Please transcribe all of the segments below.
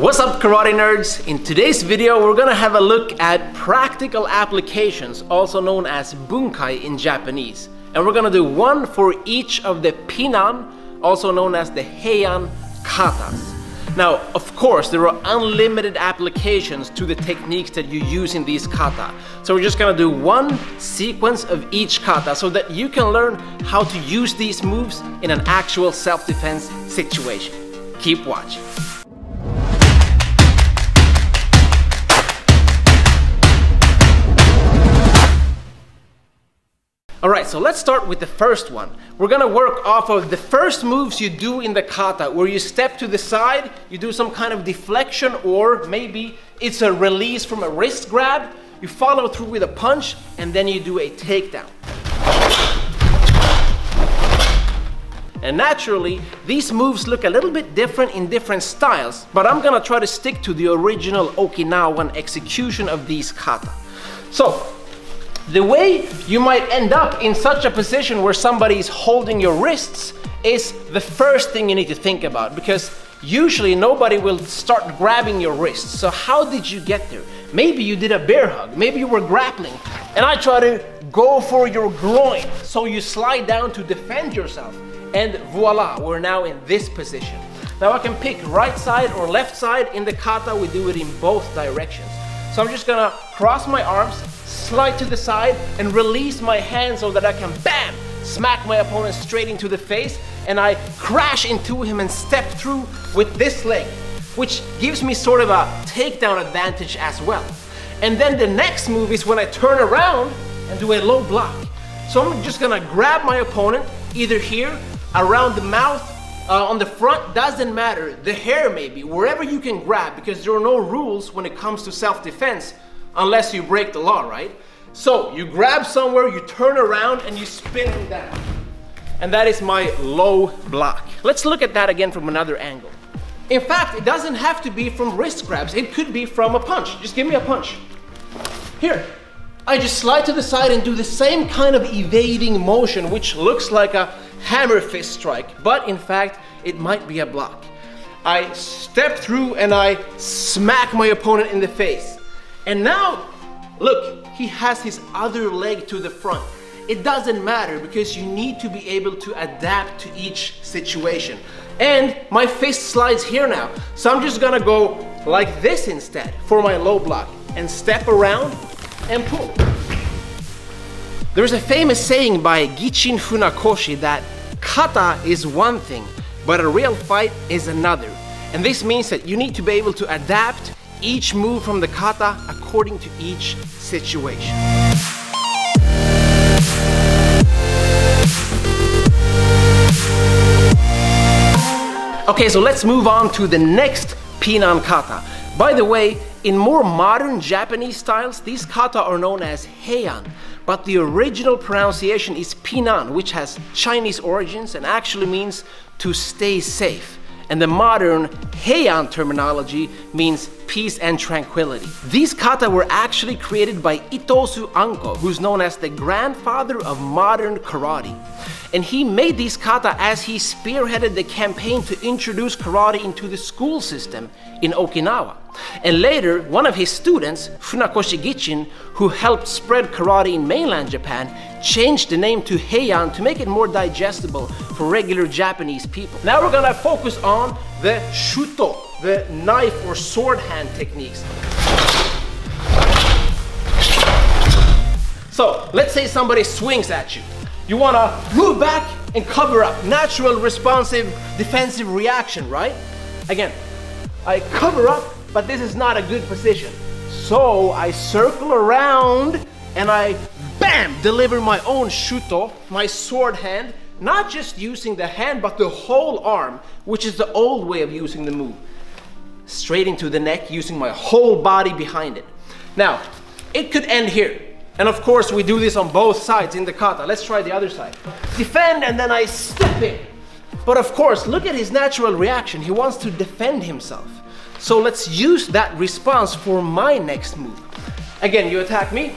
What's up karate nerds? In today's video we're gonna have a look at practical applications, also known as bunkai in Japanese. And we're gonna do one for each of the pinan, also known as the heian katas. Now, of course, there are unlimited applications to the techniques that you use in these kata. So we're just gonna do one sequence of each kata so that you can learn how to use these moves in an actual self-defense situation. Keep watching. Alright, so let's start with the first one. We're gonna work off of the first moves you do in the kata, where you step to the side, you do some kind of deflection, or maybe it's a release from a wrist grab, you follow through with a punch, and then you do a takedown. And naturally, these moves look a little bit different in different styles, but I'm gonna try to stick to the original Okinawan execution of these kata. So, the way you might end up in such a position where somebody is holding your wrists is the first thing you need to think about because usually nobody will start grabbing your wrists. So how did you get there? Maybe you did a bear hug, maybe you were grappling and I try to go for your groin. So you slide down to defend yourself and voila, we're now in this position. Now I can pick right side or left side. In the kata, we do it in both directions. So I'm just gonna cross my arms, slide to the side and release my hand so that I can BAM! Smack my opponent straight into the face and I crash into him and step through with this leg, which gives me sort of a takedown advantage as well. And then the next move is when I turn around and do a low block. So I'm just gonna grab my opponent either here, around the mouth, uh, on the front, doesn't matter. The hair maybe, wherever you can grab because there are no rules when it comes to self-defense unless you break the law, right? So you grab somewhere, you turn around, and you spin him down. And that is my low block. Let's look at that again from another angle. In fact, it doesn't have to be from wrist grabs. It could be from a punch. Just give me a punch. Here. I just slide to the side and do the same kind of evading motion, which looks like a hammer fist strike, but in fact, it might be a block. I step through and I smack my opponent in the face. And now, look, he has his other leg to the front. It doesn't matter because you need to be able to adapt to each situation. And my fist slides here now. So I'm just gonna go like this instead for my low block and step around and pull. There's a famous saying by Gichin Funakoshi that kata is one thing, but a real fight is another. And this means that you need to be able to adapt each move from the kata according to each situation. Okay, so let's move on to the next Pinan kata. By the way, in more modern Japanese styles, these kata are known as heian, but the original pronunciation is Pinan, which has Chinese origins and actually means to stay safe and the modern heian terminology means peace and tranquility. These kata were actually created by Itosu Anko, who's known as the grandfather of modern karate. And he made these kata as he spearheaded the campaign to introduce karate into the school system in Okinawa. And later, one of his students, Funakoshi Gichin, who helped spread karate in mainland Japan, changed the name to Heian to make it more digestible for regular Japanese people. Now we're gonna focus on the shuto, the knife or sword hand techniques. So let's say somebody swings at you. You wanna move back and cover up. Natural, responsive, defensive reaction, right? Again, I cover up, but this is not a good position. So I circle around and I bam, deliver my own shuto, my sword hand, not just using the hand, but the whole arm, which is the old way of using the move. Straight into the neck, using my whole body behind it. Now, it could end here. And of course, we do this on both sides in the kata. Let's try the other side. Defend, and then I step in. But of course, look at his natural reaction. He wants to defend himself. So let's use that response for my next move. Again, you attack me,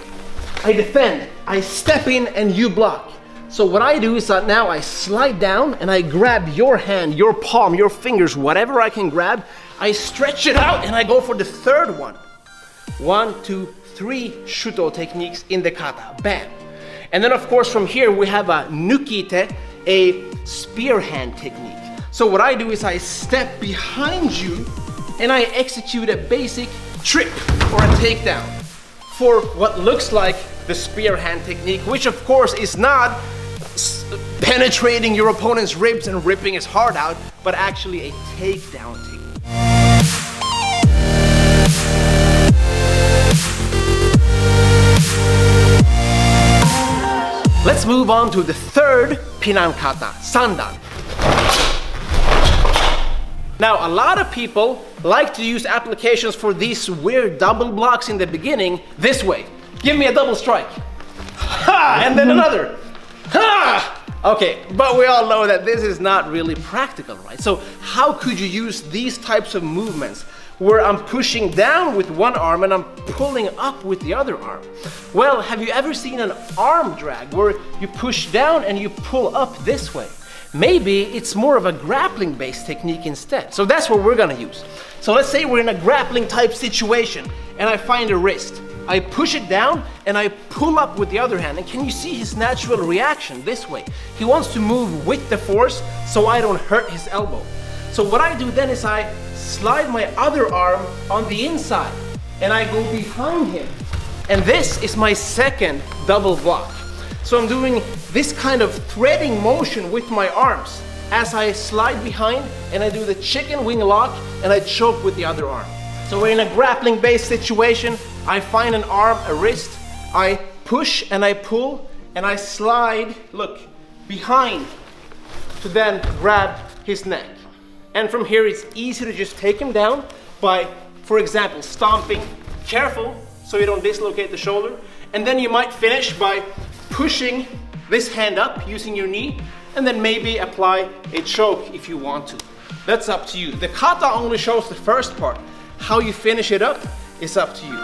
I defend, I step in and you block. So what I do is that now I slide down and I grab your hand, your palm, your fingers, whatever I can grab, I stretch it out and I go for the third one. One, two, three shuto techniques in the kata. Bam. And then of course from here we have a nukite, a spear hand technique. So what I do is I step behind you and I execute a basic trip or a takedown for what looks like the spear hand technique, which of course is not penetrating your opponent's ribs and ripping his heart out, but actually a takedown technique. Let's move on to the third Pinan kata, Sandan. Now, a lot of people like to use applications for these weird double blocks in the beginning this way. Give me a double strike. Ha! And then another. Ha! Okay, but we all know that this is not really practical, right? So how could you use these types of movements where I'm pushing down with one arm and I'm pulling up with the other arm? Well, have you ever seen an arm drag where you push down and you pull up this way? Maybe it's more of a grappling based technique instead. So that's what we're gonna use. So let's say we're in a grappling type situation and I find a wrist. I push it down and I pull up with the other hand. And can you see his natural reaction this way? He wants to move with the force so I don't hurt his elbow. So what I do then is I slide my other arm on the inside and I go behind him. And this is my second double block. So I'm doing this kind of threading motion with my arms as I slide behind and I do the chicken wing lock and I choke with the other arm. So we're in a grappling based situation. I find an arm, a wrist, I push and I pull and I slide, look, behind to then grab his neck. And from here it's easy to just take him down by, for example, stomping careful so you don't dislocate the shoulder. And then you might finish by pushing this hand up using your knee and then maybe apply a choke if you want to. That's up to you. The kata only shows the first part. How you finish it up is up to you.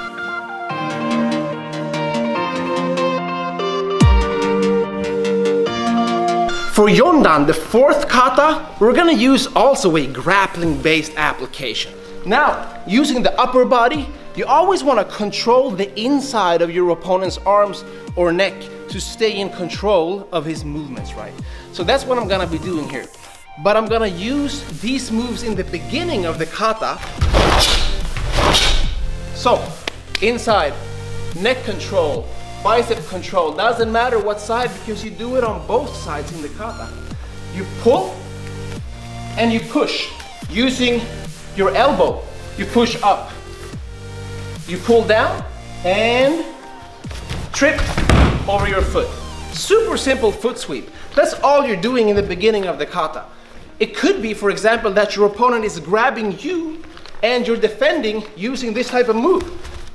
For Yondan, the fourth kata, we're gonna use also a grappling based application. Now, using the upper body, you always wanna control the inside of your opponent's arms or neck to stay in control of his movements, right? So that's what I'm gonna be doing here. But I'm gonna use these moves in the beginning of the kata. So, inside, neck control, bicep control. Doesn't matter what side because you do it on both sides in the kata. You pull and you push using your elbow. You push up. You pull down and trip over your foot. Super simple foot sweep. That's all you're doing in the beginning of the kata. It could be, for example, that your opponent is grabbing you and you're defending using this type of move.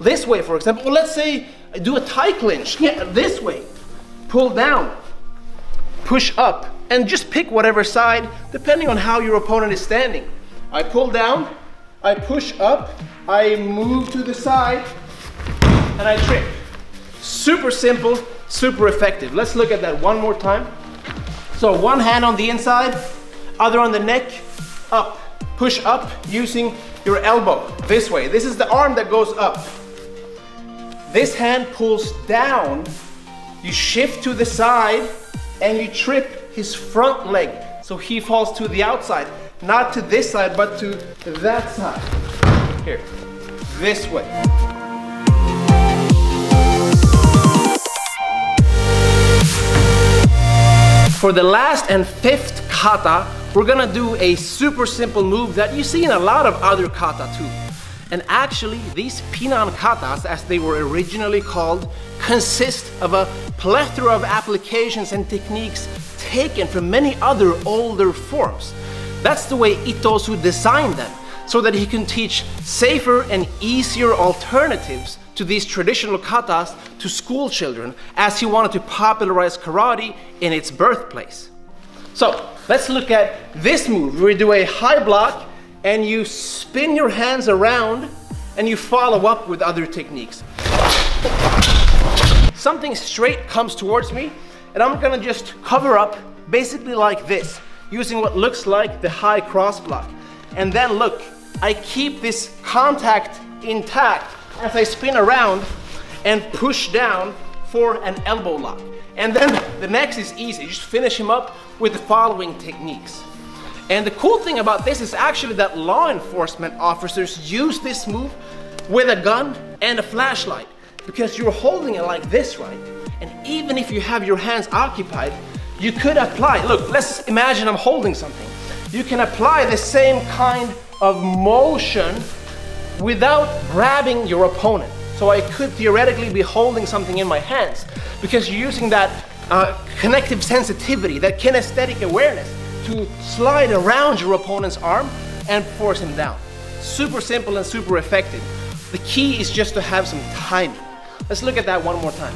This way, for example. Or let's say do a Thai clinch. Yeah, this way. Pull down, push up, and just pick whatever side, depending on how your opponent is standing. I pull down, I push up, I move to the side, and I trip. Super simple, super effective. Let's look at that one more time. So one hand on the inside, other on the neck, up. Push up using your elbow this way. This is the arm that goes up. This hand pulls down, you shift to the side, and you trip his front leg. So he falls to the outside, not to this side, but to that side. Here, this way. For the last and fifth kata, we're gonna do a super simple move that you see in a lot of other kata too. And actually, these Pinan katas, as they were originally called, consist of a plethora of applications and techniques taken from many other older forms. That's the way Itosu designed them, so that he can teach safer and easier alternatives to these traditional katas to school children, as he wanted to popularize karate in its birthplace. So, let's look at this move. We do a high block and you spin your hands around and you follow up with other techniques. Something straight comes towards me and I'm gonna just cover up basically like this, using what looks like the high cross block. And then look, I keep this contact intact as I spin around and push down for an elbow lock. And then the next is easy. Just finish him up with the following techniques. And the cool thing about this is actually that law enforcement officers use this move with a gun and a flashlight because you're holding it like this, right? And even if you have your hands occupied, you could apply, look, let's imagine I'm holding something. You can apply the same kind of motion without grabbing your opponent. So I could theoretically be holding something in my hands because you're using that uh, connective sensitivity, that kinesthetic awareness to slide around your opponent's arm and force him down. Super simple and super effective. The key is just to have some timing. Let's look at that one more time.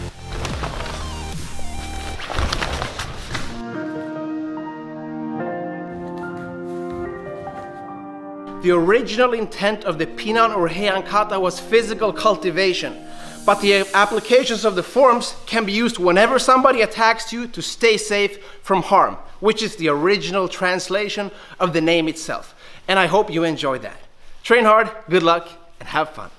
The original intent of the Pinan or Heian kata was physical cultivation, but the applications of the forms can be used whenever somebody attacks you to stay safe from harm, which is the original translation of the name itself. And I hope you enjoy that. Train hard, good luck, and have fun.